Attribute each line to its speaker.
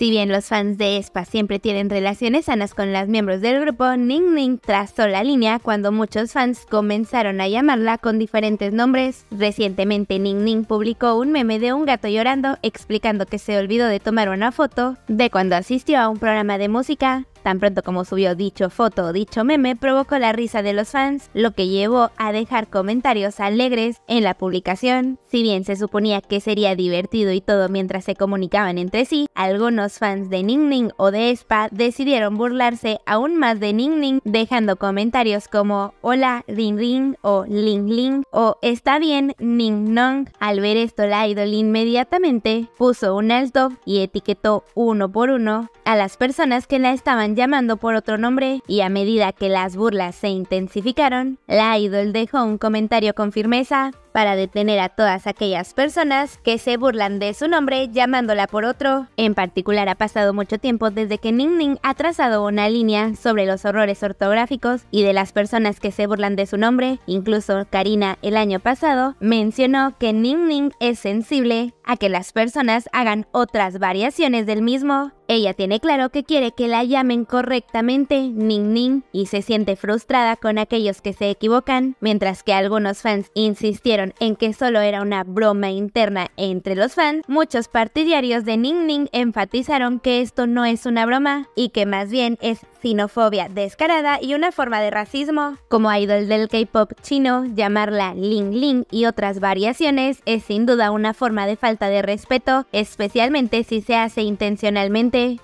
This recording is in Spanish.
Speaker 1: Si bien los fans de Espa siempre tienen relaciones sanas con las miembros del grupo, Ning Ning trazó la línea cuando muchos fans comenzaron a llamarla con diferentes nombres. Recientemente Ning Ning publicó un meme de un gato llorando explicando que se olvidó de tomar una foto de cuando asistió a un programa de música. Tan pronto como subió dicho foto o dicho meme, provocó la risa de los fans, lo que llevó a dejar comentarios alegres en la publicación. Si bien se suponía que sería divertido y todo mientras se comunicaban entre sí, algunos fans de Ning Ning o de Spa decidieron burlarse aún más de Ning Ning, dejando comentarios como Hola Ring Ring o Ling Ling o Está bien Ning Nong. Al ver esto, la idol inmediatamente puso un alto y etiquetó uno por uno a las personas que la estaban llamando por otro nombre y a medida que las burlas se intensificaron, la idol dejó un comentario con firmeza para detener a todas aquellas personas que se burlan de su nombre llamándola por otro. En particular ha pasado mucho tiempo desde que Ning Ning ha trazado una línea sobre los horrores ortográficos y de las personas que se burlan de su nombre. Incluso Karina el año pasado mencionó que Ning Ning es sensible a que las personas hagan otras variaciones del mismo. Ella tiene claro que quiere que la llamen correctamente Ning Ning y se siente frustrada con aquellos que se equivocan, mientras que algunos fans insistieron en que solo era una broma interna entre los fans, muchos partidarios de Ning Ning enfatizaron que esto no es una broma y que más bien es xenofobia descarada y una forma de racismo. Como idol del K-pop chino, llamarla Ling Ling y otras variaciones es sin duda una forma de falta de respeto, especialmente si se hace intencionalmente.